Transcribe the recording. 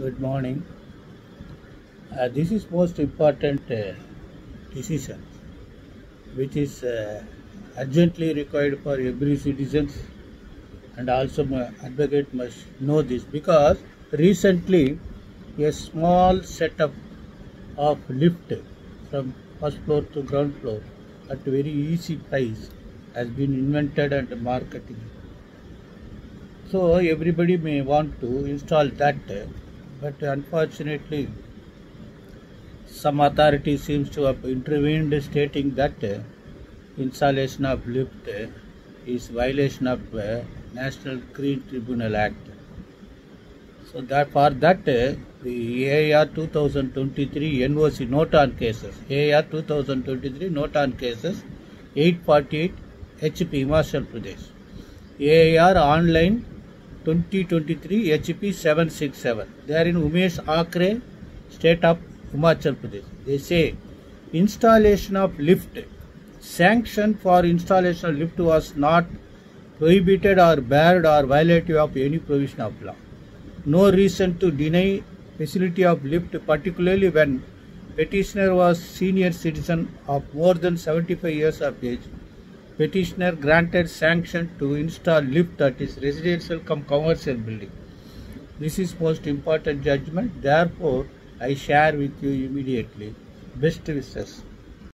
Good morning. Uh, this is most important uh, decision, which is uh, urgently required for every citizens, and also my advocate must know this because recently a small setup of lift from first floor to ground floor at very easy price has been invented and marketed. So everybody may want to install that, but unfortunately, some authority seems to have intervened, stating that installation of lift is violation of uh, National Green Tribunal Act. So that for that, uh, the AIR 2023 NOC note on cases, AIR 2023 note on cases, 848 HP Himachal Pradesh, AIR online 2023 HP 767. They are in Umesh Akre, state of Himachal Pradesh. They say installation of lift, sanction for installation of lift was not prohibited or barred or violative of any provision of law. No reason to deny facility of lift, particularly when petitioner was senior citizen of more than 75 years of age. Petitioner granted sanction to install lift at his residential cum commercial building. This is most important judgment. Therefore, I share with you immediately. Best wishes.